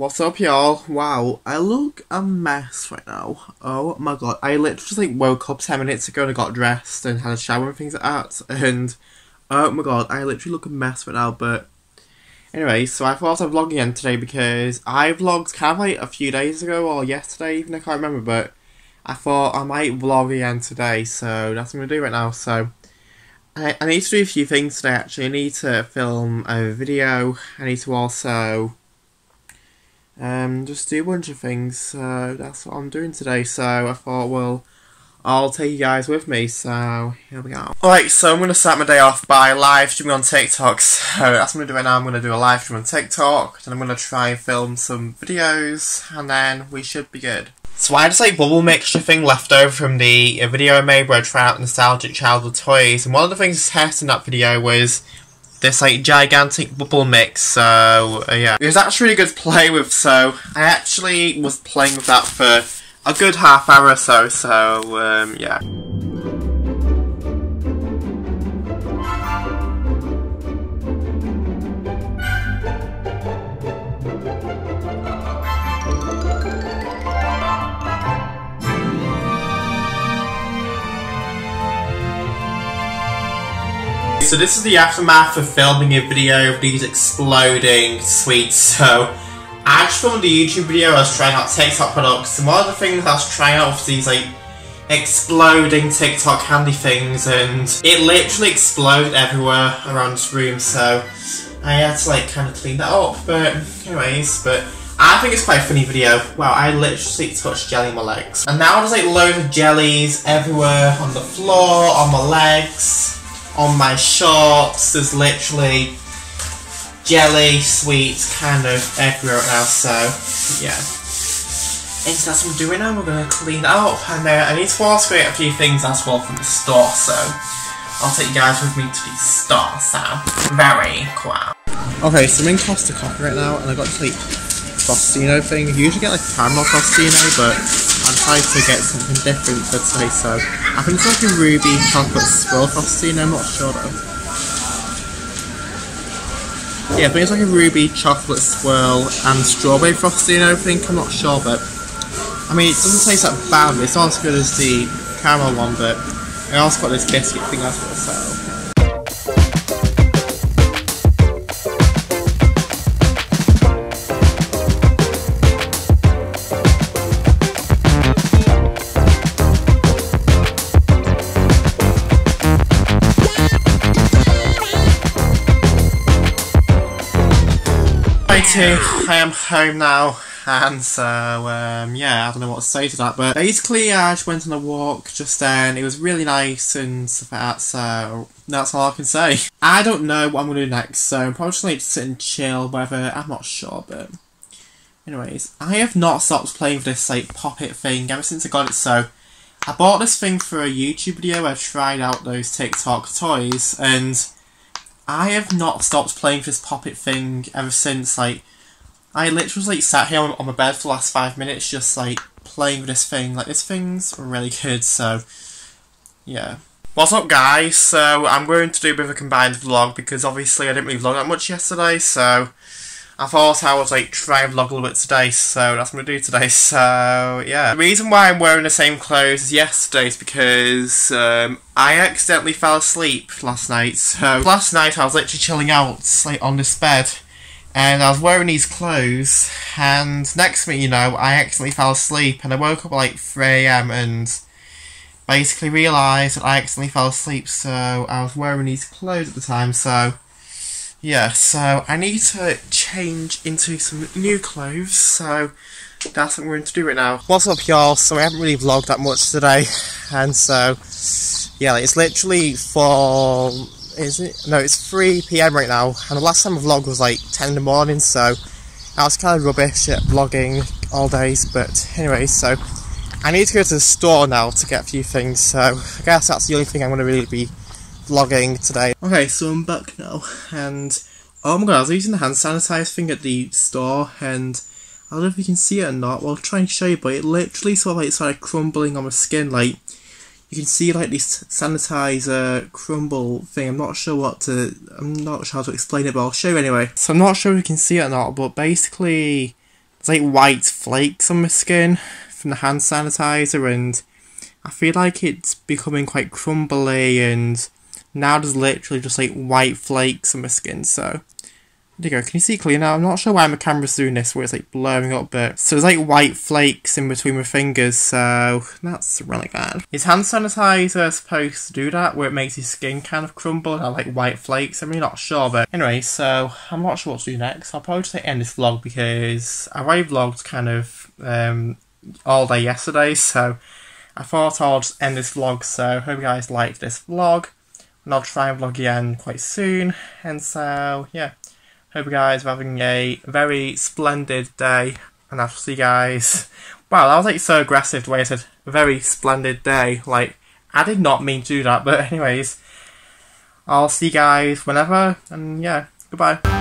What's up, y'all? Wow, I look a mess right now. Oh my god, I literally just like woke up 10 minutes ago and got dressed and had a shower and things like that. And oh my god, I literally look a mess right now. But anyway, so I thought I'd vlog again today because I vlogged kind of like a few days ago or yesterday, even I can't remember. But I thought I might vlog again today, so that's what I'm gonna do right now. So I, I need to do a few things today actually. I need to film a video, I need to also um, just do a bunch of things. So that's what I'm doing today. So I thought, well, I'll take you guys with me. So here we go. Alright, so I'm going to start my day off by live streaming on TikTok. So that's what I'm going to do right now. I'm going to do a live stream on TikTok. Then I'm going to try and film some videos. And then we should be good. So I had this like bubble mixture thing left over from the video I made where I tried out nostalgic childhood toys. And one of the things I tested in that video was this like gigantic bubble mix. So uh, yeah, it was actually really good to play with. So I actually was playing with that for a good half hour or so. So um, yeah. So this is the aftermath of filming a video of these exploding sweets. So I just filmed a YouTube video, I was trying out TikTok products, and one of the things I was trying out was these like exploding TikTok candy things, and it literally exploded everywhere around this room, so I had to like kind of clean that up, but anyways, but I think it's quite a funny video. Wow, I literally touched jelly on my legs. And now there's like loads of jellies everywhere on the floor, on my legs on my shorts. There's literally jelly, sweets, kind of everywhere right now. So yeah. And that's what I'm doing now. We're gonna clean it up, and uh, I need to get a few things as well from the store. So I'll take you guys with me to the store. So very cool. Okay, so I'm in Costa Coffee right now, and I got this like Frostino thing. I usually get like caramel Frostino, but I'm trying to get something different for today. So I think it's like a ruby chocolate swirl Frostino, I'm not sure though. Yeah, I think it's like a ruby chocolate swirl and strawberry Frostino, I think, I'm not sure, but I mean, it doesn't taste that bad, it's not as good as the caramel one, but I also got this biscuit thing as well, so. I am home now, and so, um, yeah, I don't know what to say to that, but basically I just went on a walk just then, it was really nice and stuff like that, so that's all I can say. I don't know what I'm going to do next, so I'm probably just going to sit and chill, whether, I'm not sure, but... Anyways, I have not stopped playing with this, like, pop-it thing ever since I got it, so... I bought this thing for a YouTube video. Where I tried out those TikTok toys, and... I have not stopped playing this pop-it thing ever since, like, I literally like sat here on, on my bed for the last five minutes just like playing with this thing. Like this thing's really good, so yeah. What's up guys? So I'm going to do a bit of a combined vlog because obviously I didn't really vlog that much yesterday, so I thought I would like try and vlog a little bit today, so that's what I'm to do today, so yeah. The reason why I'm wearing the same clothes as yesterday is because um, I accidentally fell asleep last night, so last night I was literally chilling out like on this bed and I was wearing these clothes, and next thing you know, I accidentally fell asleep, and I woke up at like 3am and basically realised that I accidentally fell asleep, so I was wearing these clothes at the time, so yeah, so I need to change into some new clothes, so that's what we're going to do right now. What's up y'all, so I haven't really vlogged that much today, and so, yeah, it's literally for is it? No, it's 3 pm right now, and the last time I vlogged was like 10 in the morning, so I was kind of rubbish at vlogging all days. But anyway, so I need to go to the store now to get a few things, so I guess that's the only thing I'm going to really be vlogging today. Okay, so I'm back now, and oh my god, I was using the hand sanitizer thing at the store, and I don't know if you can see it or not, well, I'll try and show you, but it literally sort of like started crumbling on my skin, like, you can see like this sanitizer crumble thing. I'm not sure what to, I'm not sure how to explain it, but I'll show you anyway. So I'm not sure if you can see it or not, but basically it's like white flakes on my skin from the hand sanitizer, and I feel like it's becoming quite crumbly, and now there's literally just like white flakes on my skin. So there you go. Can you see clear now? I'm not sure why my camera's doing this, where it's like blurring up but So there's like white flakes in between my fingers, so that's really bad. Is hand sanitizer supposed to do that, where it makes your skin kind of crumble and have like white flakes? I'm really not sure, but anyway, so I'm not sure what to do next. I'll probably just like, end this vlog because I already vlogged kind of um, all day yesterday, so I thought I'll just end this vlog. So hope you guys liked this vlog. And I'll try and vlog again quite soon. And so, yeah. Hope you guys are having a very splendid day, and I'll see you guys. Wow, that was like so aggressive the way I said very splendid day. Like, I did not mean to do that, but anyways, I'll see you guys whenever, and yeah, goodbye.